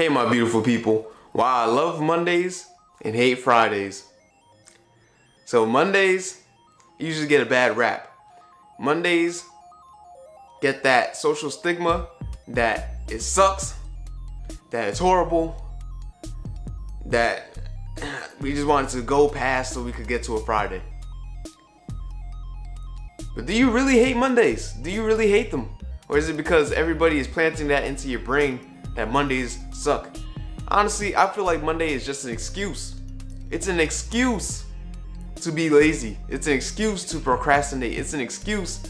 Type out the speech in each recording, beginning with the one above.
Hey, my beautiful people. Why I love Mondays and hate Fridays. So, Mondays usually get a bad rap. Mondays get that social stigma that it sucks, that it's horrible, that we just wanted to go past so we could get to a Friday. But do you really hate Mondays? Do you really hate them? Or is it because everybody is planting that into your brain that Mondays suck? Honestly, I feel like Monday is just an excuse. It's an excuse to be lazy. It's an excuse to procrastinate. It's an excuse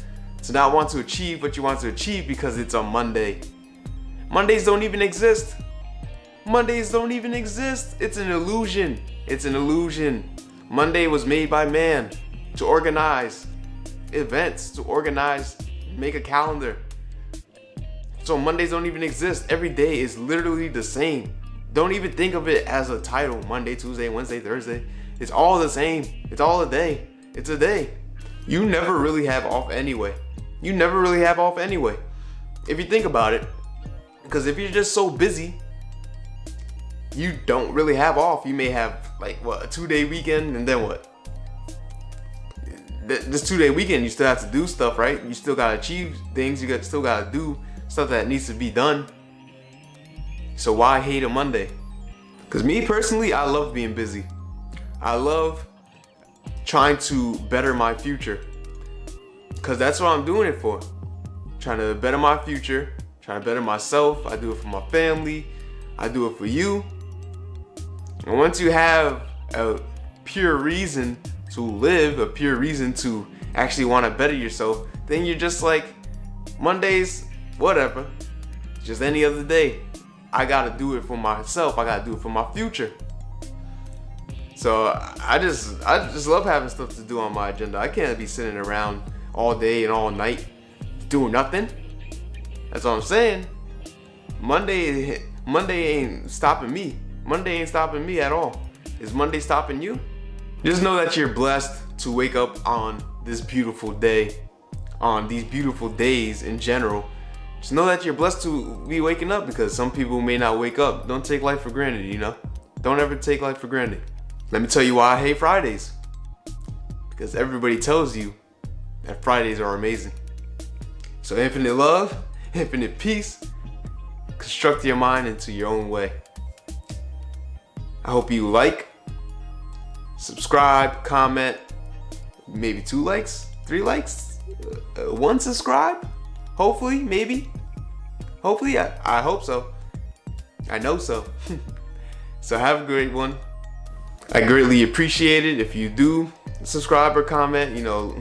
to not want to achieve what you want to achieve because it's a Monday. Mondays don't even exist. Mondays don't even exist. It's an illusion. It's an illusion. Monday was made by man to organize events, to organize, make a calendar. So Mondays don't even exist. Every day is literally the same. Don't even think of it as a title Monday, Tuesday, Wednesday, Thursday. It's all the same. It's all a day. It's a day. You never really have off anyway. You never really have off anyway. If you think about it, because if you're just so busy, you don't really have off. You may have like what a two day weekend and then what? This two day weekend, you still have to do stuff, right? You still gotta achieve things. You got still gotta do stuff that needs to be done. So why hate a Monday? Because me personally, I love being busy. I love trying to better my future. Because that's what I'm doing it for. Trying to better my future, trying to better myself. I do it for my family, I do it for you. And once you have a pure reason to live, a pure reason to actually want to better yourself, then you're just like, Mondays, whatever, just any other day. I gotta do it for myself. I gotta do it for my future. So I just I just love having stuff to do on my agenda. I can't be sitting around all day and all night doing nothing. That's what I'm saying. Monday Monday ain't stopping me. Monday ain't stopping me at all. Is Monday stopping you? Just know that you're blessed to wake up on this beautiful day, on these beautiful days in general. Just know that you're blessed to be waking up because some people may not wake up. Don't take life for granted, you know? Don't ever take life for granted. Let me tell you why I hate Fridays. Because everybody tells you that Fridays are amazing. So infinite love, infinite peace, construct your mind into your own way. I hope you like, subscribe, comment, maybe two likes, three likes, uh, one subscribe, hopefully, maybe. Hopefully, I, I hope so. I know so. so have a great one. I greatly appreciate it if you do subscribe or comment, you know,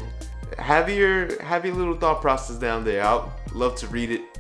have your have your little thought process down there. I'd love to read it.